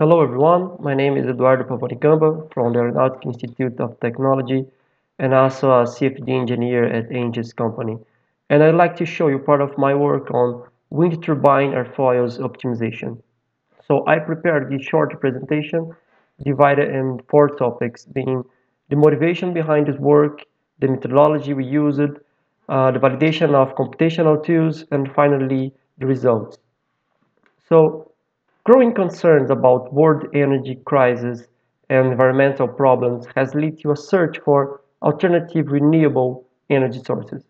Hello everyone, my name is Eduardo Pavoni Gamba from the Aeronautic Institute of Technology and also a CFD engineer at Angel's Company. And I'd like to show you part of my work on wind turbine airfoils optimization. So I prepared this short presentation divided in four topics being the motivation behind this work, the methodology we used, uh, the validation of computational tools, and finally the results. So Growing concerns about world energy crisis and environmental problems has led to a search for alternative renewable energy sources.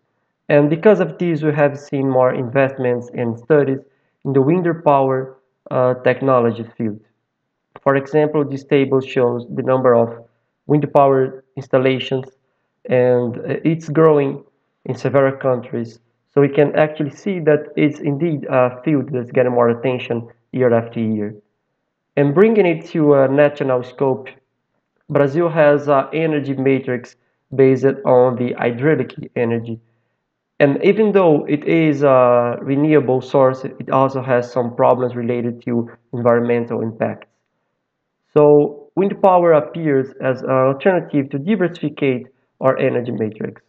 And because of this, we have seen more investments and studies in the wind power uh, technology field. For example, this table shows the number of wind power installations and uh, it's growing in several countries. So we can actually see that it's indeed a field that's getting more attention year after year. And bringing it to a national scope, Brazil has an energy matrix based on the hydraulic energy. And even though it is a renewable source, it also has some problems related to environmental impacts. So wind power appears as an alternative to diversify our energy matrix.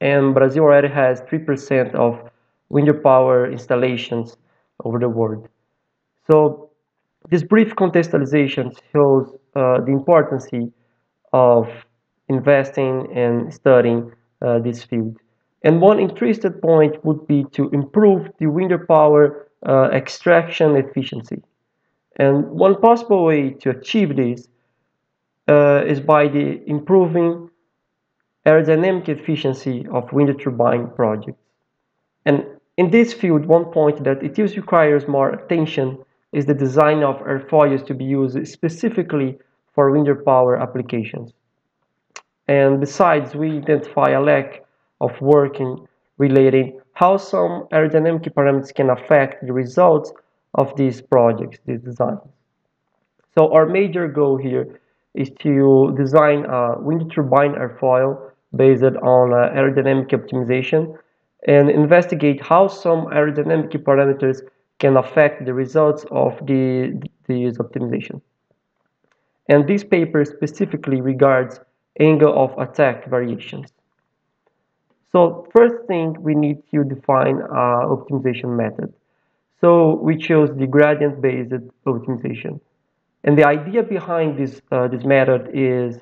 And Brazil already has 3% of wind power installations over the world. So this brief contextualization shows uh, the importance of investing and studying uh, this field. And one interested point would be to improve the wind power uh, extraction efficiency. And one possible way to achieve this uh, is by the improving aerodynamic efficiency of wind turbine projects. And in this field, one point that it requires more attention is the design of airfoils to be used specifically for wind power applications. And besides, we identify a lack of working relating how some aerodynamic parameters can affect the results of these projects, these designs. So our major goal here is to design a wind turbine airfoil based on uh, aerodynamic optimization and investigate how some aerodynamic parameters can affect the results of the, this optimization. And this paper specifically regards angle of attack variations. So first thing we need to define our optimization method. So we chose the gradient-based optimization. And the idea behind this, uh, this method is,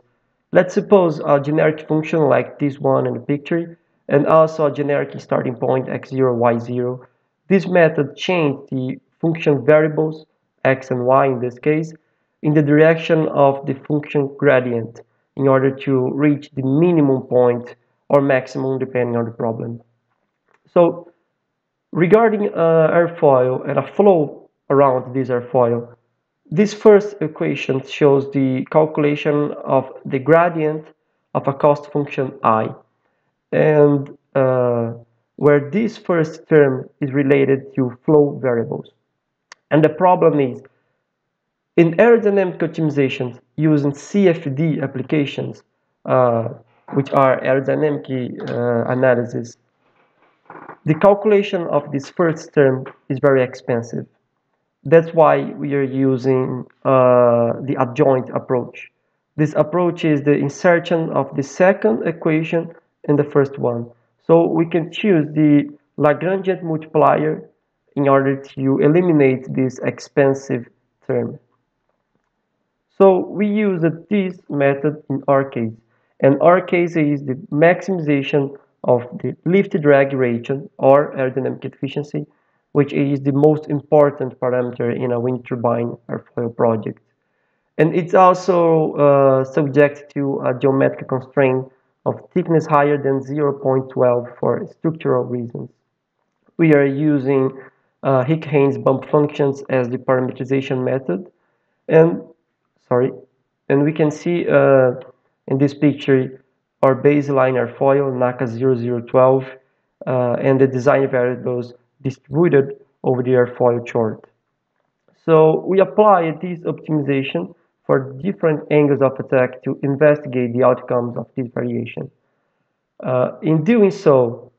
let's suppose a generic function like this one in the picture, and also a generic starting point x0, y0, this method changed the function variables, x and y in this case, in the direction of the function gradient in order to reach the minimum point or maximum depending on the problem. So regarding uh, airfoil and a flow around this airfoil, this first equation shows the calculation of the gradient of a cost function i and uh, where this first term is related to flow variables. And the problem is, in aerodynamic optimizations using CFD applications, uh, which are aerodynamic uh, analysis, the calculation of this first term is very expensive. That's why we are using uh, the adjoint approach. This approach is the insertion of the second equation in the first one. So we can choose the Lagrangian multiplier in order to eliminate this expensive term. So we use this method in our case. And our case is the maximization of the lift drag ratio or aerodynamic efficiency, which is the most important parameter in a wind turbine airfoil project. And it's also uh, subject to a geometric constraint of thickness higher than 0.12 for structural reasons. We are using uh, Hicks-Henne bump functions as the parameterization method. And, sorry, and we can see uh, in this picture our baseline airfoil, NACA 0012, uh, and the design variables distributed over the airfoil chart. So we apply this optimization for different angles of attack to investigate the outcomes of this variation. Uh, in doing so,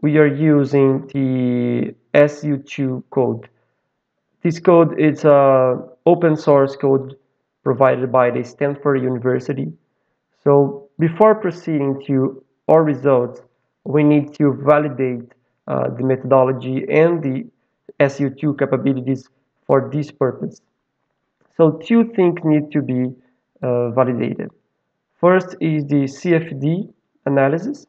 we are using the SU2 code. This code is an open source code provided by the Stanford University. So before proceeding to our results, we need to validate uh, the methodology and the SU2 capabilities for this purpose. So two things need to be uh, validated. First is the CFD analysis,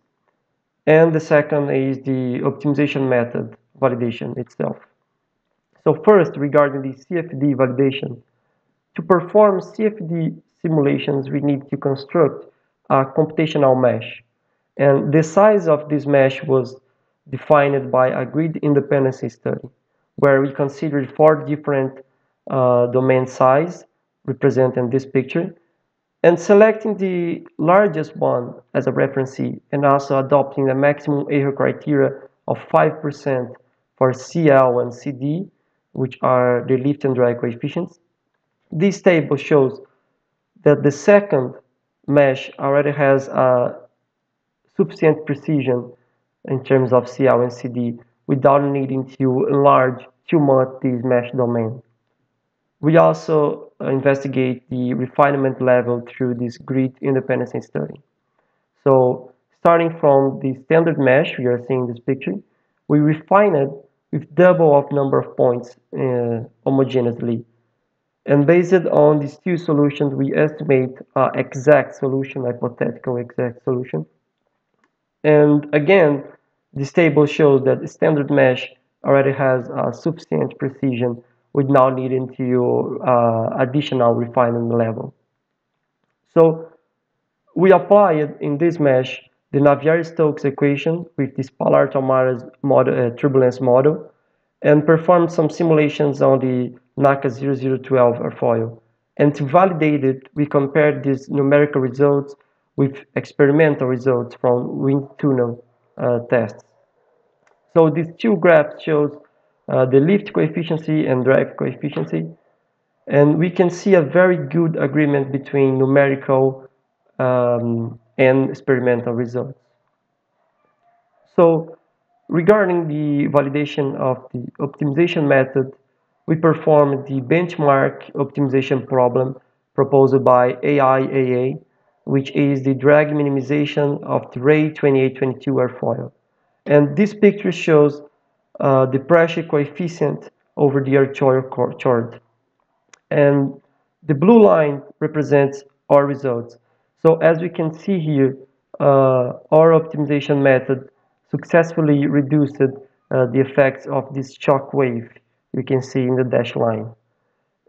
and the second is the optimization method validation itself. So first, regarding the CFD validation, to perform CFD simulations, we need to construct a computational mesh. And the size of this mesh was defined by a grid independency study, where we considered four different uh, domain size represented in this picture, and selecting the largest one as a reference and also adopting the maximum error criteria of 5% for CL and CD, which are the lift and drag coefficients. This table shows that the second mesh already has a sufficient precision in terms of CL and CD without needing to enlarge too much this mesh domain. We also investigate the refinement level through this grid independence study. So starting from the standard mesh we are seeing this picture, we refine it with double of number of points uh, homogeneously. And based on these two solutions, we estimate uh, exact solution, hypothetical exact solution. And again, this table shows that standard mesh already has uh, sufficient precision without needing to uh, additional refinement level. So we applied in this mesh the Navier-Stokes equation with this Spalart-Allmaras model, uh, turbulence model and performed some simulations on the NACA 0012 airfoil. And to validate it, we compared these numerical results with experimental results from wind tunnel uh, tests. So these two graphs shows uh, the lift coefficient and drag coefficient. And we can see a very good agreement between numerical um, and experimental results. So regarding the validation of the optimization method, we performed the benchmark optimization problem proposed by AIAA, which is the drag minimization of the RAE 2822 airfoil. And this picture shows uh, the pressure coefficient over the airfoil chart. And the blue line represents our results. So as we can see here, uh, our optimization method successfully reduced uh, the effects of this shock wave you can see in the dashed line.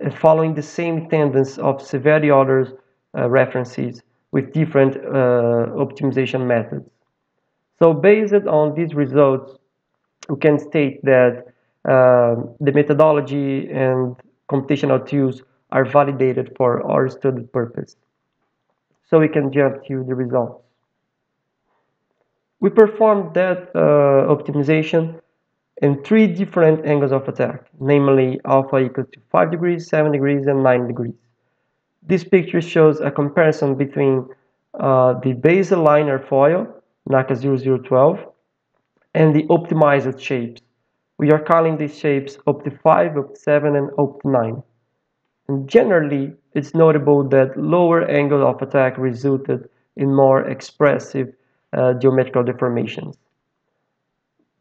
And following the same tendency of severity orders uh, references with different uh, optimization methods. So based on these results, we can state that uh, the methodology and computational tools are validated for our study purpose. So we can jump to the results. We performed that uh, optimization in three different angles of attack, namely alpha equals to 5 degrees, 7 degrees, and 9 degrees. This picture shows a comparison between uh, the baseline airfoil, NACA 0012, and the optimized shapes. We are calling these shapes Opt5, Opt7, and Opt9. And generally, it's notable that lower angle of attack resulted in more expressive uh, geometrical deformations.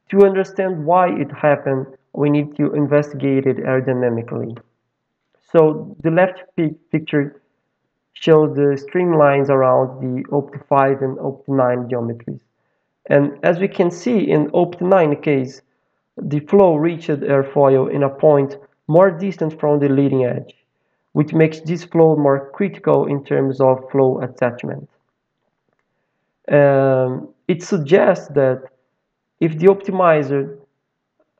To understand why it happened, we need to investigate it aerodynamically. So the left picture shows the streamlines around the Opt5 and Opt9 geometries. And as we can see in Opt9 case, the flow reached airfoil in a point more distant from the leading edge, which makes this flow more critical in terms of flow attachment. Um, it suggests that if the optimizer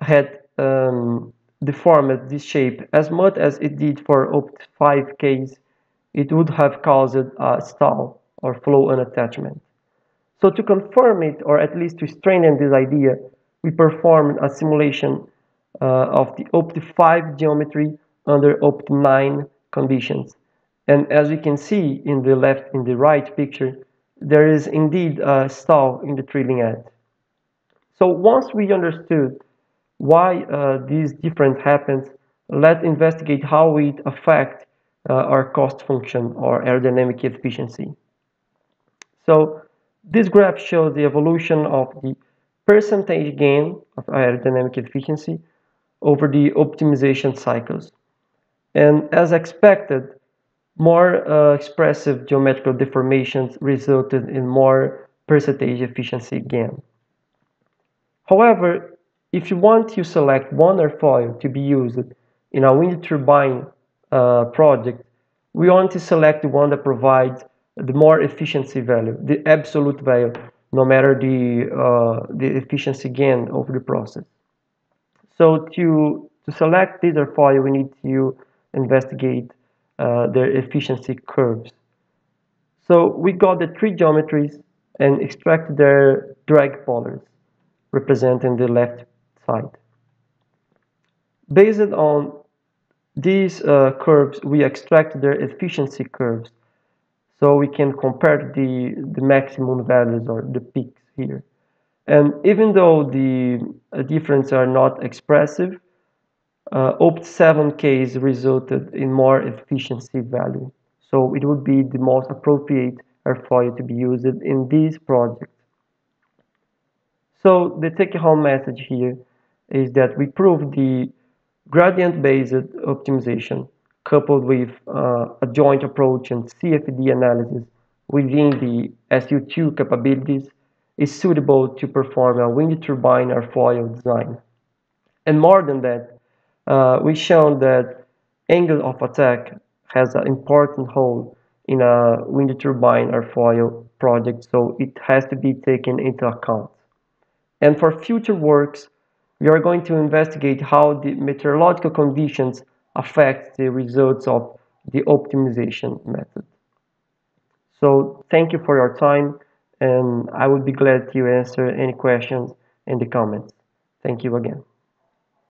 had um, deformed this shape as much as it did for Opt5 case, it would have caused a stall or flow unattachment. So to confirm it, or at least to strengthen this idea, we performed a simulation uh, of the Opt5 geometry under Opt9 conditions. And as we can see in the left, in the right picture, there is indeed a stall in the trailing edge. So once we understood why uh, these difference happens, let's investigate how it affects uh, our cost function or aerodynamic efficiency. So this graph shows the evolution of the percentage gain of aerodynamic efficiency over the optimization cycles. And as expected, more uh, expressive geometrical deformations resulted in more percentage efficiency gain. However, if you want to select one airfoil to be used in a wind turbine uh, project, we want to select the one that provides the more efficiency value, the absolute value, no matter the, uh, the efficiency gain of the process. So to, to select this airfoil, we need to investigate uh, their efficiency curves. So we got the three geometries and extract their drag polars, representing the left side. Based on these uh, curves, we extract their efficiency curves so we can compare the, the maximum values or the peaks here. And even though the uh, differences are not expressive, uh, OPT7 case resulted in more efficiency value. So it would be the most appropriate airfoil to be used in this project. So the take-home message here is that we proved the gradient-based optimization coupled with uh, adjoint approach and CFD analysis within the SU2 capabilities is suitable to perform a wind turbine airfoil design. And more than that, uh, we've shown that angle of attack has an important role in a wind turbine airfoil project, so it has to be taken into account. And for future works, we are going to investigate how the meteorological conditions affect the results of the optimization method. So thank you for your time and I would be glad to answer any questions in the comments. Thank you again.